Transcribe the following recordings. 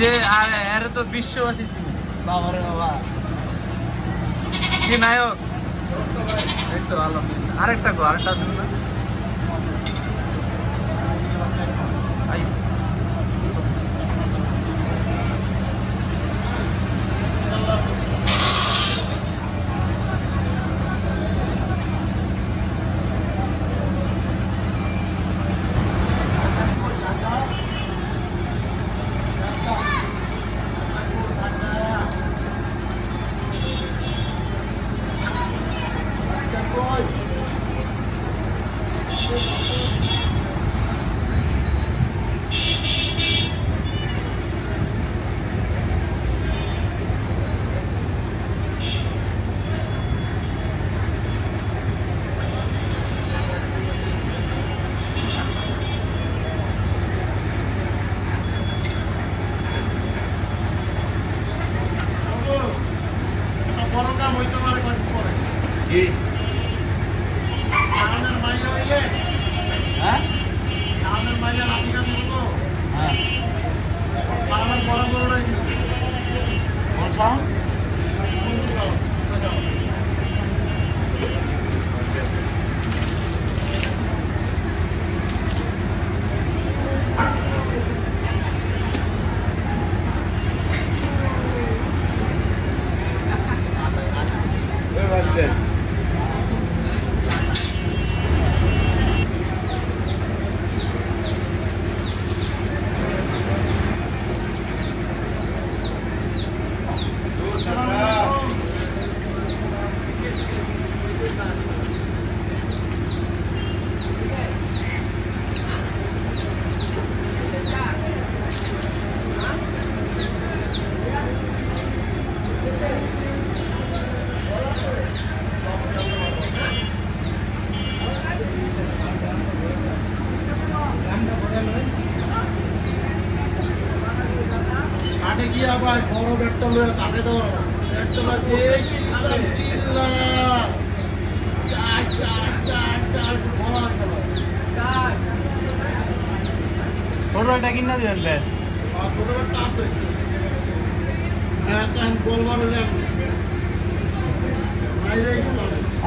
যে আর এর তো বাবা। এই তো আরেকটা গো আরেকটা then.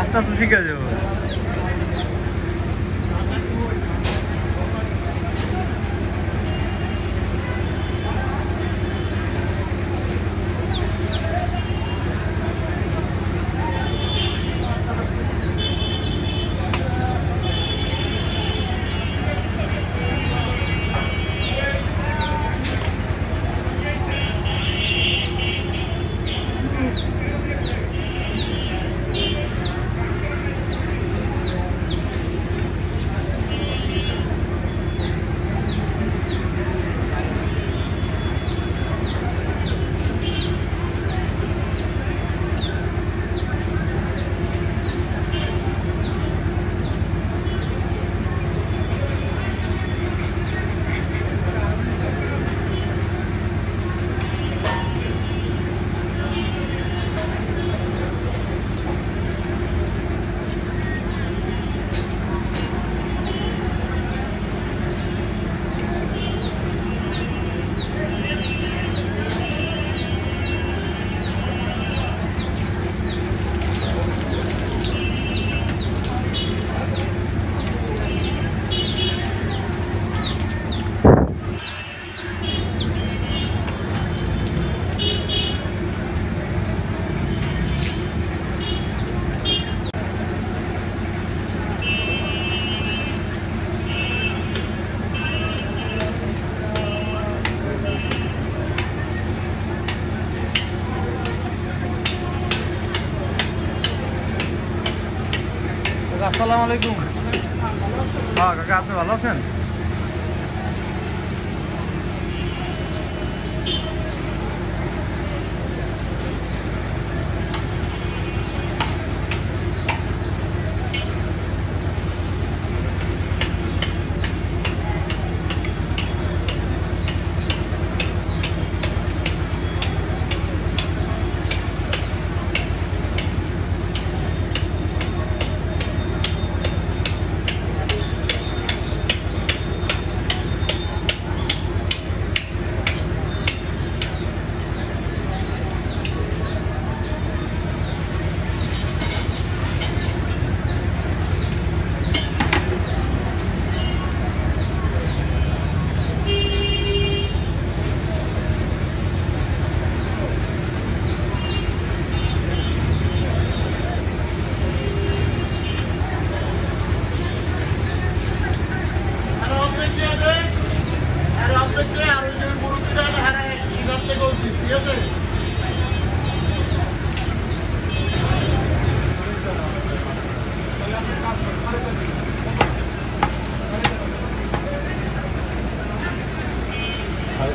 আস্তে আস্তে শিখে যাব। আসসালামু আলাইকুম। হ্যাঁ কাকা আপনি ভালো আছেন?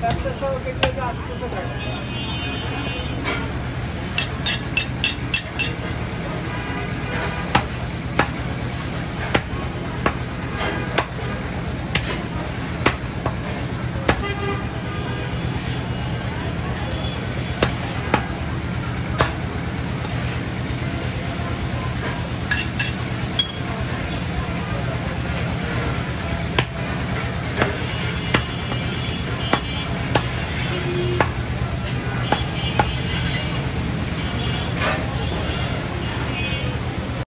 ব্যবসা সহ কেটে আসতে